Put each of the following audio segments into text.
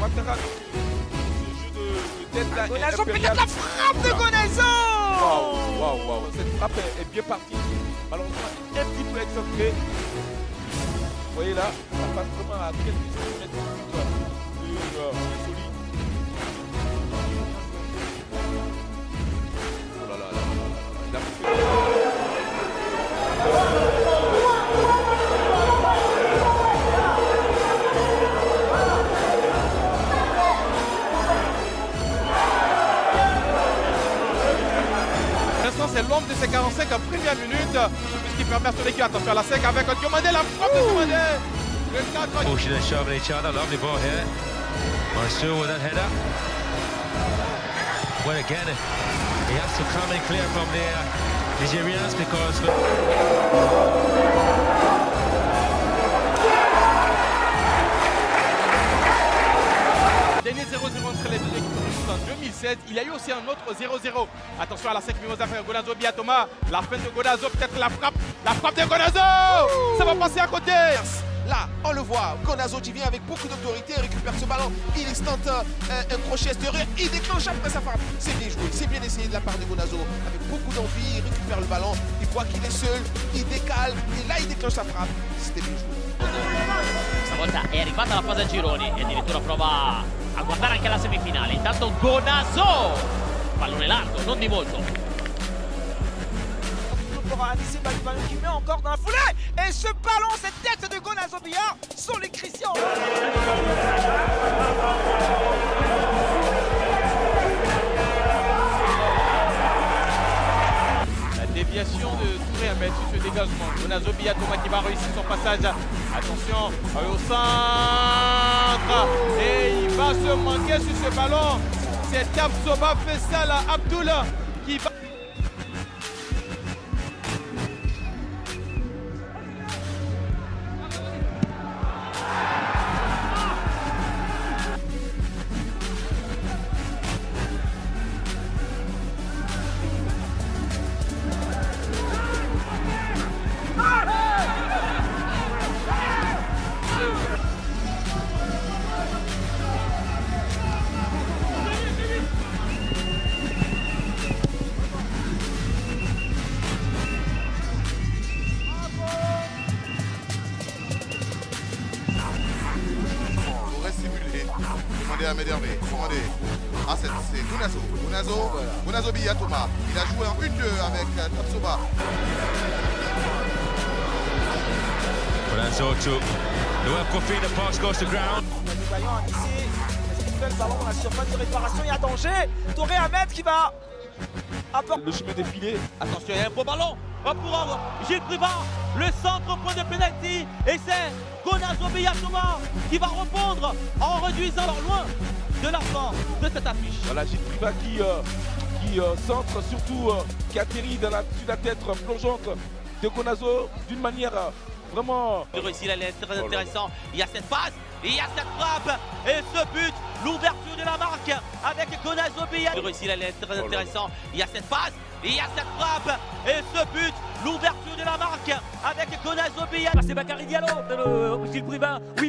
Ouattara ce jeu de, tête là. Ah, Gonazo peut-être la frappe de Gonazo Waouh, waouh, waouh. Cette frappe est, bien partie. Malheureusement, un petit peu excentrée. Vous voyez là, ça passe vraiment à quelques centimètres. C'est l'homme de ces 45 en première minute, puisqu'il permet à son équipe, attention à la 5 avec Diomandé, la frappe de Diomandé. Le 4 Pushing and shoving each other. Lovely ball here. Mansour with that header. Well, again, he has to come in clear from the Nigerians because. Aussi un autre 0-0. Attention à la 5 minutes affaire Gonazo Biatoma. La fin de Gonazo, peut-être la frappe. La frappe de Gonazo Ça va passer à côté Là, on le voit, Gonazo qui vient avec beaucoup d'autorité, récupère ce ballon, il instante un, un crochet extérieur, il déclenche après sa frappe. C'est bien joué, c'est bien essayé de la part de Gonazo, avec beaucoup d'envie, il récupère le ballon, il voit qu'il est seul, il décale, et là il déclenche sa frappe. C'était bien joué. Stavolta è arrivata la fase a gironi e addirittura prova a guardare anche la semifinale. Intanto Gonazo, pallone largo, non di molto. Pour Anissé Balibano qui met encore dans la foulée Et ce ballon, cette tête de Gonazo Bia sont les Christians La déviation de Touré à mettre sur ce dégagement. Gonazo Biatoma qui va réussir son passage. Attention au centre. Et il va se manquer sur ce ballon. C'est Absoba Fessal Abdul qui va. Demandez à m'énerver. Demandez. Ah, c'est c'est Gunazo. Gunazo, Gunazo Biyatoma. Il a joué en 1-2 avec euh, Tapsoba. Ronaldo to Noel Kofi, the pass goes to ground. Le ballon dans la surface de réparation? Il y a danger Ahmed qui va apporter Le chemin défilé. Attention, il y a un beau ballon Oh, pour Gilles Privat, le centre de pénalty et c'est Gonazo Biyatoma qui va répondre en réduisant alors loin de la fin de cette affiche. Voilà, Gilles qui, euh, qui euh, centre, surtout euh, qui atterrit dans la, sur la tête plongeante de Gonazo d'une manière euh, vraiment. Le récit, là, il est très Oh intéressant. Il y a cette passe, il y a cette frappe et ce but, l'ouverture de la marque avec Gonazo Bia. Le récit, là, il est très Oh intéressant. Il y a cette passe, il y a cette frappe et C'est Bakary Diallo, le Gilles. Oui,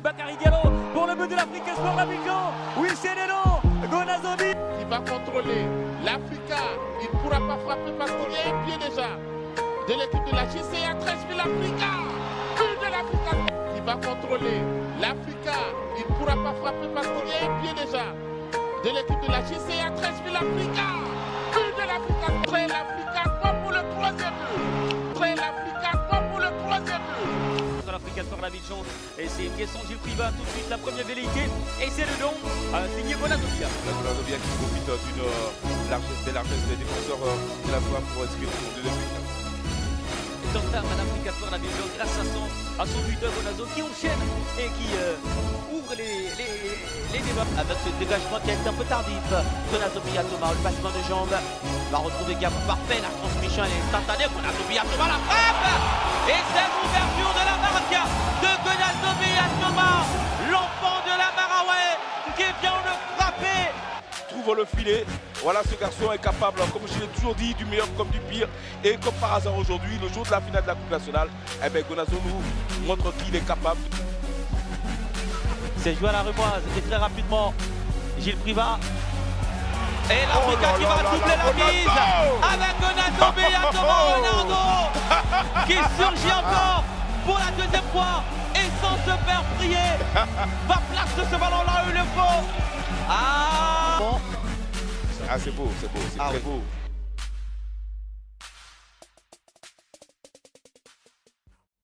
Bakary Diallo pour le but de l'Afrique Sport Abidjan. Oui, c'est Leno, Gonazo Bia. Il va contrôler l'Africa. Il ne pourra pas frapper parce qu'il a un pied déjà de l'équipe de la GCA 13 000 Africa. But de l'Africa. Il va contrôler l'Africa. Il ne pourra pas frapper parce qu'il a un pied déjà de l'équipe de la GCA 13 000 Africa. Et c'est une question Gilles Privin. Tout de suite, la première velléité. Et c'est le don euh, signé Gonazo bien qui profite euh, d'une euh, largesse, des largesses des défenseurs euh, de la frappe pour inscrire de but. Tentame à l'Afrique Sport Abidjan grâce à son, à son buteur Gonazo qui enchaîne et qui euh, ouvre les, les, les débats avec ce dégagement qui été un peu tardif. Gonazo Biyatoma, le passement de jambes va retrouver Gab parfait, la transmission elle est instantanée. Gonazo Biyatoma la frappe et c'est l'ouverture de la marque Maraoué qui vient le frapper Trouve le filet. Voilà, ce garçon est capable, comme je l'ai toujours dit, du meilleur comme du pire. Et comme par hasard aujourd'hui, le jour de la finale de la Coupe nationale, eh bien, Gonazo nous montre qu'il est capable. C'est joué à la Rumoise et très rapidement Gilles Privat Et l'Africa Oh qui va doubler la mise avec Ronaldo Bellato Ronaldo qui surgit encore pour la deuxième fois faire prier va placer ce ballon là où il le faut. Ah Ah, c'est beau, c'est beau, c'est Ah très oui. beau.